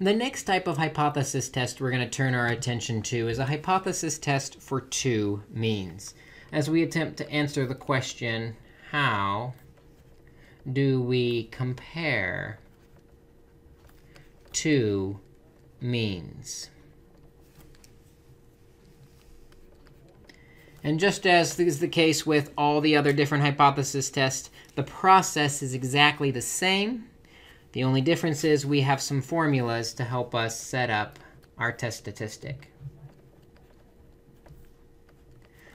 The next type of hypothesis test we're going to turn our attention to is a hypothesis test for two means. As we attempt to answer the question, how do we compare two means? And just as is the case with all the other different hypothesis tests, the process is exactly the same. The only difference is we have some formulas to help us set up our test statistic.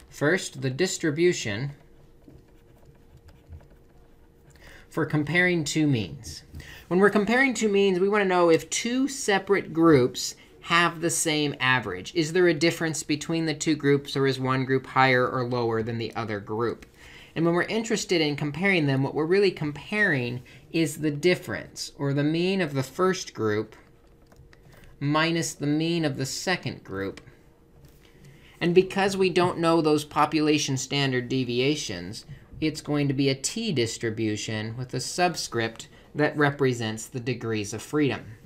First, the distribution for comparing two means. When we're comparing two means, we want to know if two separate groups have the same average. Is there a difference between the two groups, or is one group higher or lower than the other group? And when we're interested in comparing them, what we're really comparing is the difference, or the mean of the first group minus the mean of the second group. And because we don't know those population standard deviations, it's going to be a t-distribution with a subscript that represents the degrees of freedom.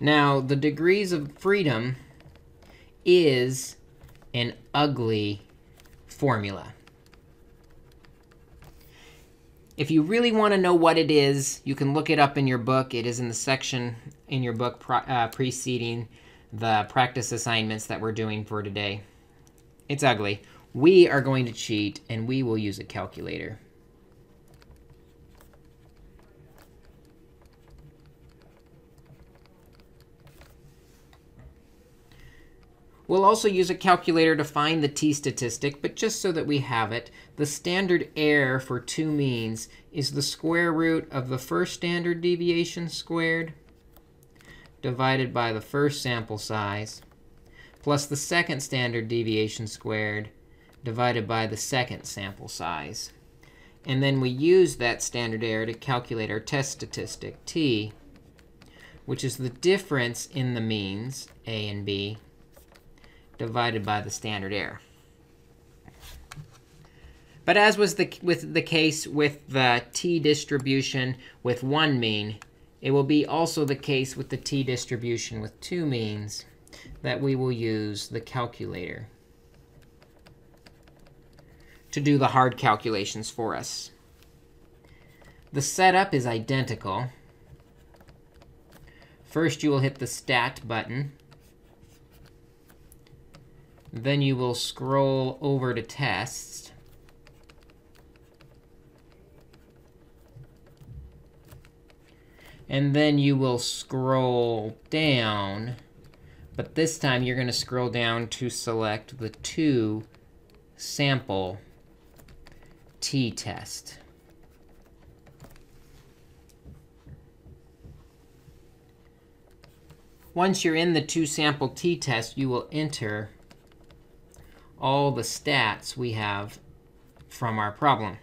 Now, the degrees of freedom is an ugly formula. If you really want to know what it is, you can look it up in your book. It is in the section in your book uh, preceding the practice assignments that we're doing for today. It's ugly. We are going to cheat, and we will use a calculator. We'll also use a calculator to find the t-statistic, but just so that we have it, the standard error for two means is the square root of the first standard deviation squared divided by the first sample size plus the second standard deviation squared divided by the second sample size. And then we use that standard error to calculate our test statistic, t, which is the difference in the means, a and b, divided by the standard error. But as was the, with the case with the t-distribution with one mean, it will be also the case with the t-distribution with two means that we will use the calculator to do the hard calculations for us. The setup is identical. First, you will hit the Stat button. Then you will scroll over to tests. And then you will scroll down. But this time, you're going to scroll down to select the two sample t-test. Once you're in the two sample t-test, you will enter all the stats we have from our problem.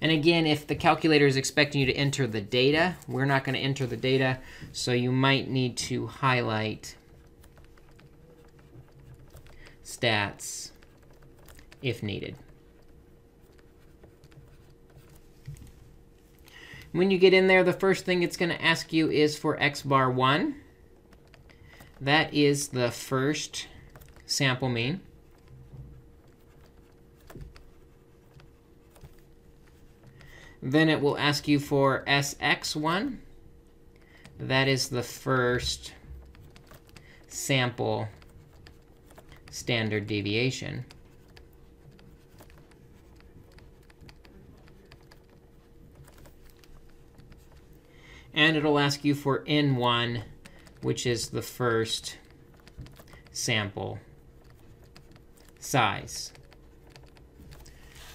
And again, if the calculator is expecting you to enter the data, we're not going to enter the data. So you might need to highlight stats if needed. When you get in there, the first thing it's going to ask you is for x bar 1. That is the first sample mean. Then it will ask you for SX1. That is the first sample standard deviation. And it'll ask you for N1, which is the first sample size.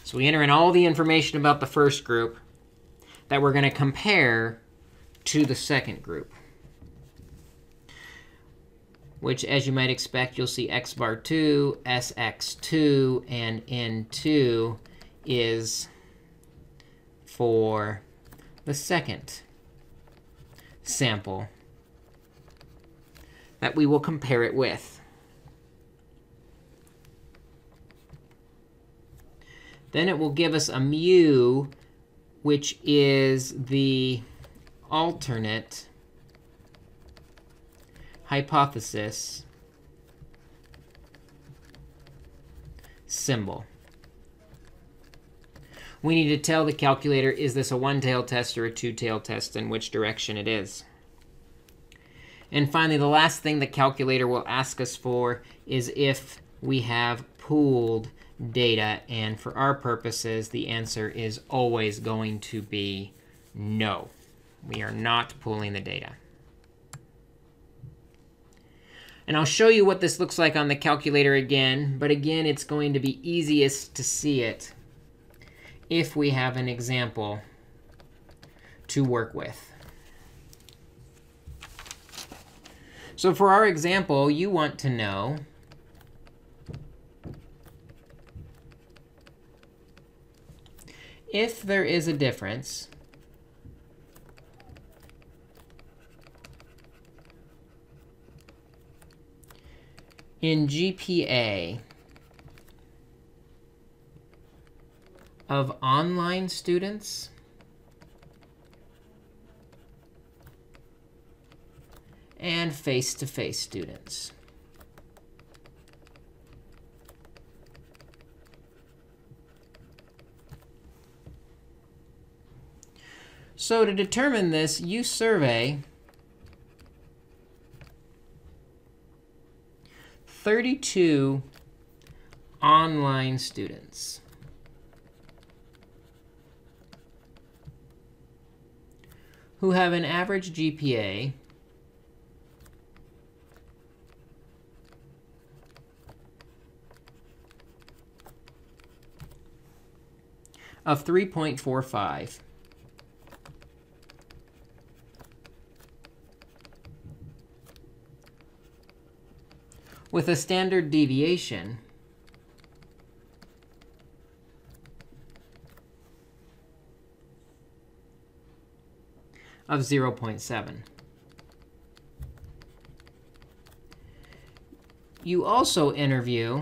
So we enter in all the information about the first group that we're going to compare to the second group, which, as you might expect, you'll see x bar 2, sx2, and n2 is for the second sample that we will compare it with. Then it will give us a mu, which is the alternate hypothesis symbol. We need to tell the calculator, is this a one-tail test or a two-tail test, and which direction it is. And finally, the last thing the calculator will ask us for is if we have pooled data. And for our purposes, the answer is always going to be no. We are not pooling the data. And I'll show you what this looks like on the calculator again. But again, it's going to be easiest to see it if we have an example to work with. So for our example, you want to know if there is a difference in GPA of online students and face-to-face -face students. So to determine this, you survey 32 online students. who have an average GPA of 3.45. with a standard deviation of 0.7. You also interview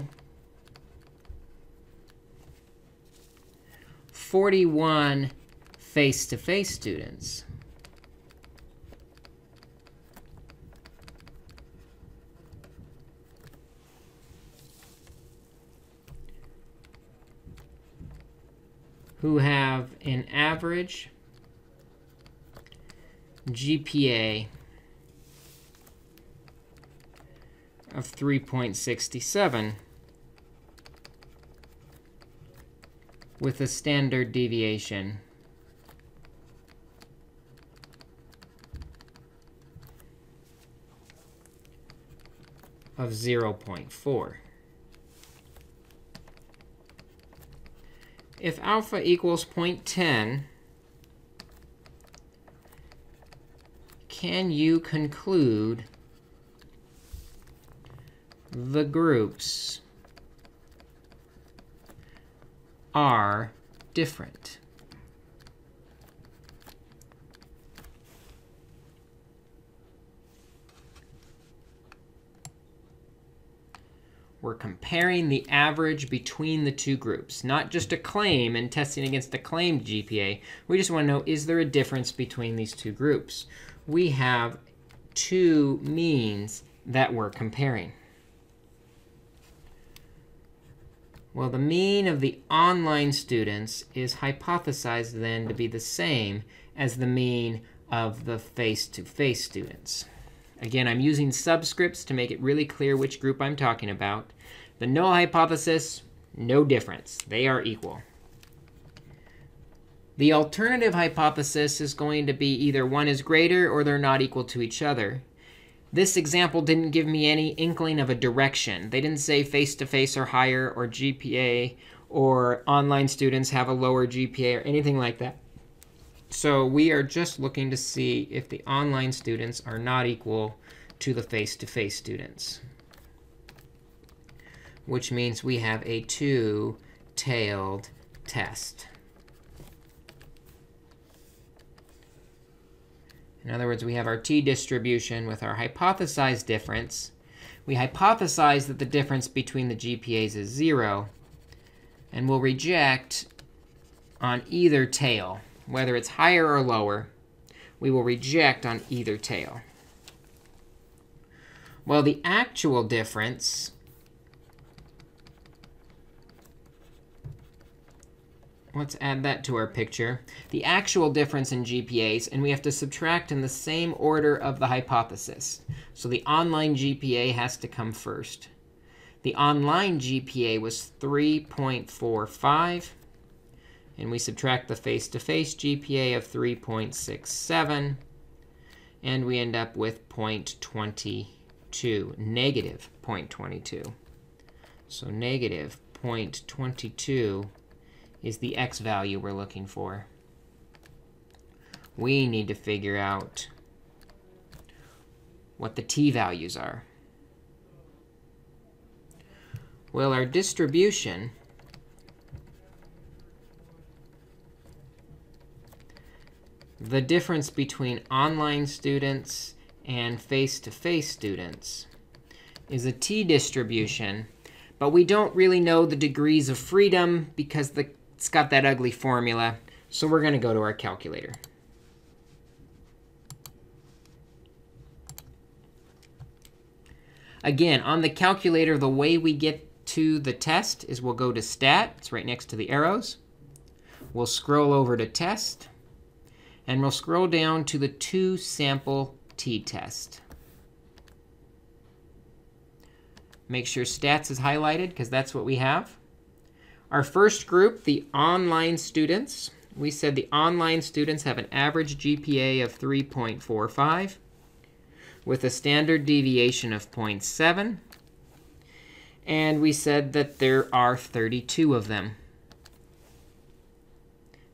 41 face-to-face -face students. Who have an average GPA of 3.67 with a standard deviation of 0.4. If alpha equals 0.10, can you conclude the groups are different? We're comparing the average between the two groups, not just a claim and testing against a claimed GPA. We just want to know, is there a difference between these two groups? we have two means that we're comparing. Well, the mean of the online students is hypothesized then to be the same as the mean of the face-to-face -face students. Again, I'm using subscripts to make it really clear which group I'm talking about. The null hypothesis, no difference. They are equal. The alternative hypothesis is going to be either one is greater or they're not equal to each other. This example didn't give me any inkling of a direction. They didn't say face-to-face -face or higher or GPA or online students have a lower GPA or anything like that. So we are just looking to see if the online students are not equal to the face-to-face -face students, which means we have a two-tailed test. In other words, we have our t-distribution with our hypothesized difference. We hypothesize that the difference between the GPAs is 0. And we'll reject on either tail, whether it's higher or lower. We will reject on either tail. Well, the actual difference let's add that to our picture. The actual difference in GPAs, and we have to subtract in the same order of the hypothesis. So the online GPA has to come first. The online GPA was 3.45. And we subtract the face-to-face -face GPA of 3.67. And we end up with 0.22, negative 0.22. So negative 0.22 is the x value we're looking for. We need to figure out what the t values are. Well, our distribution the difference between online students and face-to-face -face students is a t-distribution, but we don't really know the degrees of freedom because the it's got that ugly formula. So we're going to go to our calculator. Again, on the calculator, the way we get to the test is we'll go to Stat. It's right next to the arrows. We'll scroll over to Test. And we'll scroll down to the two-sample t-test. Make sure Stats is highlighted, because that's what we have. Our first group, the online students, we said the online students have an average GPA of 3.45 with a standard deviation of 0.7. And we said that there are 32 of them.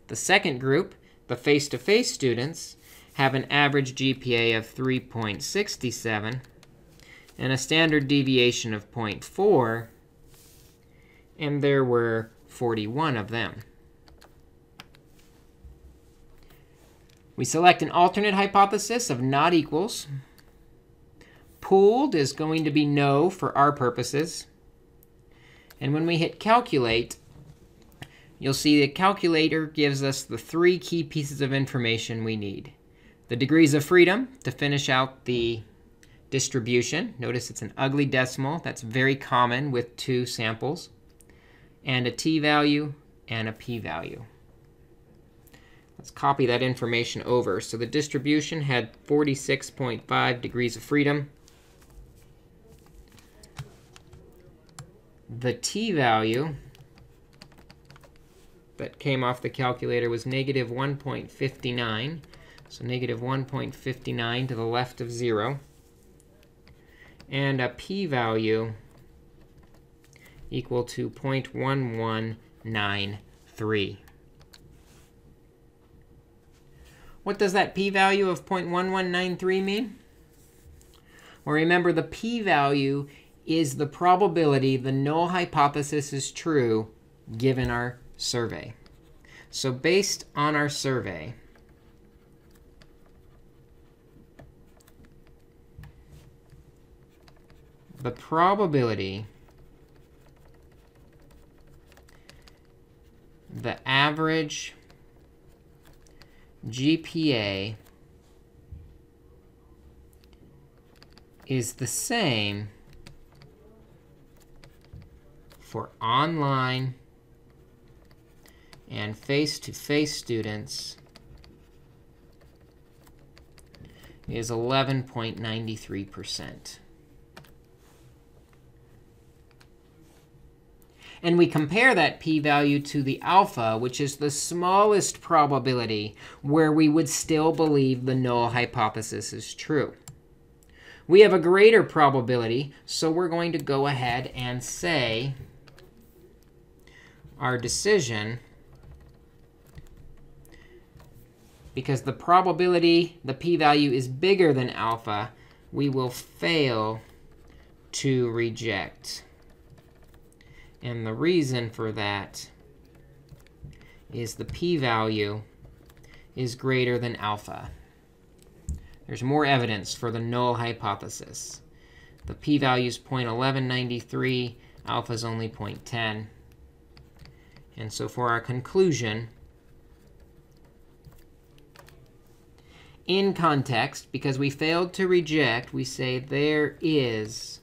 The second group, the face-to-face -face students, have an average GPA of 3.67 and a standard deviation of 0.4 and there were 41 of them. We select an alternate hypothesis of not equals. Pooled is going to be no for our purposes. And when we hit calculate, you'll see the calculator gives us the three key pieces of information we need. The degrees of freedom to finish out the distribution. Notice it's an ugly decimal. That's very common with two samples and a t-value and a p-value. Let's copy that information over. So the distribution had 46.5 degrees of freedom. The t-value that came off the calculator was negative 1.59. So negative 1.59 to the left of 0. And a p-value equal to 0.1193. What does that p-value of 0.1193 mean? Well, remember, the p-value is the probability the null hypothesis is true given our survey. So based on our survey, the probability the average GPA is the same for online and face-to-face -face students is 11.93%. And we compare that p-value to the alpha, which is the smallest probability where we would still believe the null hypothesis is true. We have a greater probability, so we're going to go ahead and say our decision, because the probability, the p-value is bigger than alpha, we will fail to reject. And the reason for that is the p-value is greater than alpha. There's more evidence for the null hypothesis. The p-value is 0.1193. Alpha is only 0.10. And so for our conclusion, in context, because we failed to reject, we say there is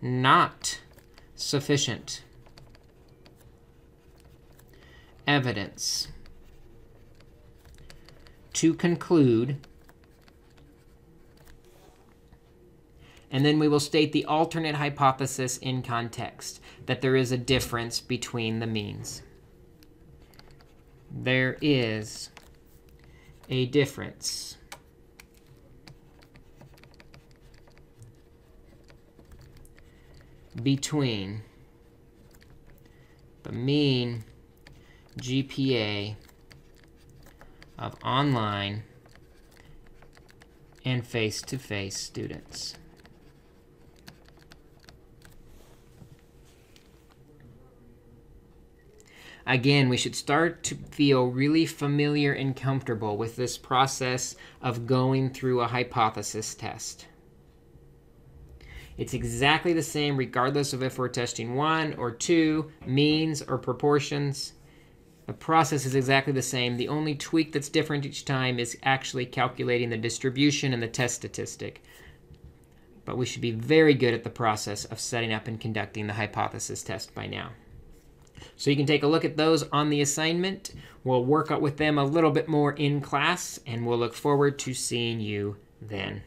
not sufficient evidence to conclude. And then we will state the alternate hypothesis in context, that there is a difference between the means. There is a difference between the mean GPA of online and face-to-face -face students. Again, we should start to feel really familiar and comfortable with this process of going through a hypothesis test. It's exactly the same regardless of if we're testing one or two, means or proportions. The process is exactly the same. The only tweak that's different each time is actually calculating the distribution and the test statistic. But we should be very good at the process of setting up and conducting the hypothesis test by now. So you can take a look at those on the assignment. We'll work with them a little bit more in class, and we'll look forward to seeing you then.